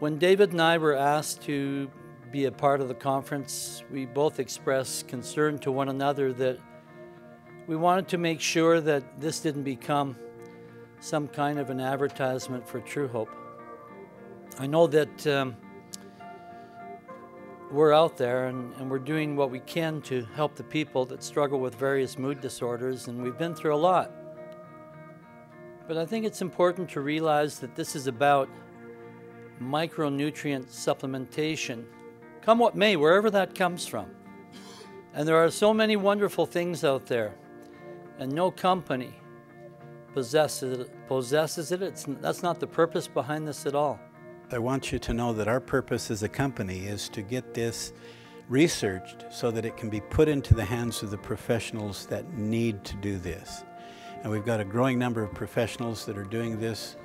When David and I were asked to be a part of the conference, we both expressed concern to one another that we wanted to make sure that this didn't become some kind of an advertisement for Truehope. I know that um, we're out there and, and, we're doing what we can to help the people that struggle with various mood disorders, and we've been through a lot. But I think it's important to realize that this is about micronutrient supplementation, come what may, wherever that comes from. And there are so many wonderful things out there, and no company possesses it. Possesses it. It's, that's not the purpose behind this at all. I want you to know that our purpose as a company is to get this researched so that it can be put into the hands of the professionals that need to do this. And we've got a growing number of professionals that are doing this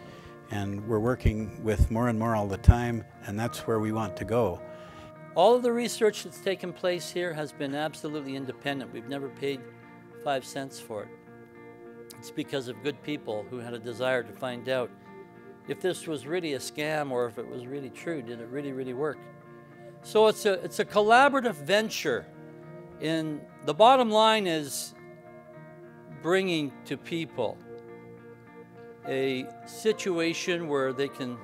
and we're working with more and more all the time and that's where we want to go. All of the research that's taken place here has been absolutely independent. We've never paid five cents for it. It's because of good people who had a desire to find out if this was really a scam or if it was really true. Did it really, really work? So it's a, it's a collaborative venture. And the bottom line is bringing to people a situation where they can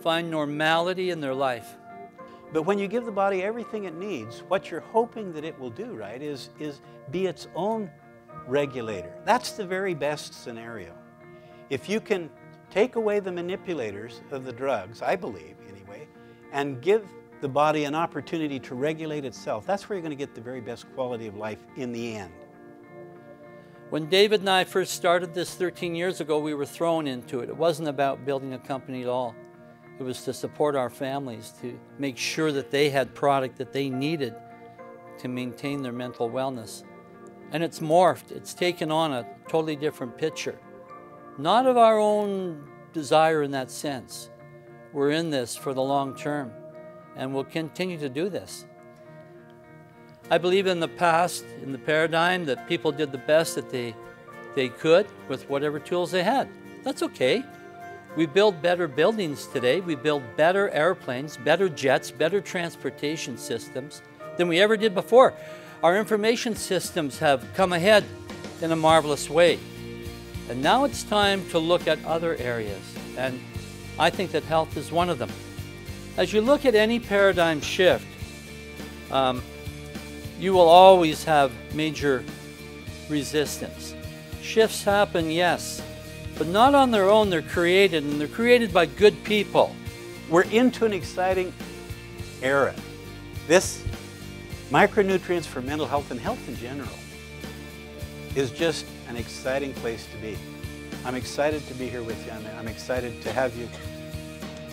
find normality in their life. But when you give the body everything it needs, what you're hoping that it will do, right, is, is be its own regulator. That's the very best scenario. If you can take away the manipulators of the drugs, I believe anyway, and give the body an opportunity to regulate itself, that's where you're going to get the very best quality of life in the end. When David and I first started this 13 years ago, we were thrown into it. It wasn't about building a company at all. It was to support our families, to make sure that they had product that they needed to maintain their mental wellness. And it's morphed, it's taken on a totally different picture. Not of our own desire in that sense. We're in this for the long term, and we'll continue to do this. I believe in the past, in the paradigm, that people did the best that they, they could with whatever tools they had. That's okay. We build better buildings today. We build better airplanes, better jets, better transportation systems than we ever did before. Our information systems have come ahead in a marvelous way. And now it's time to look at other areas. And I think that health is one of them. As you look at any paradigm shift, um, you will always have major resistance. Shifts happen, yes, but not on their own. They're created, and they're created by good people. We're into an exciting era. This micronutrients for mental health and health in general is just an exciting place to be. I'm excited to be here with you. I'm, I'm excited to have you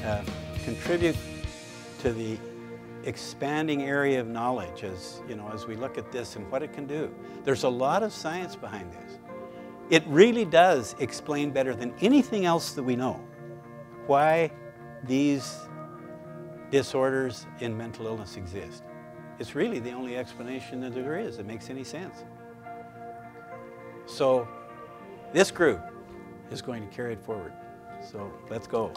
uh, contribute to the expanding area of knowledge as, you know, as we look at this and what it can do. There's a lot of science behind this. It really does explain better than anything else that we know why these disorders in mental illness exist. It's really the only explanation that there is that makes any sense. So this group is going to carry it forward. So let's go.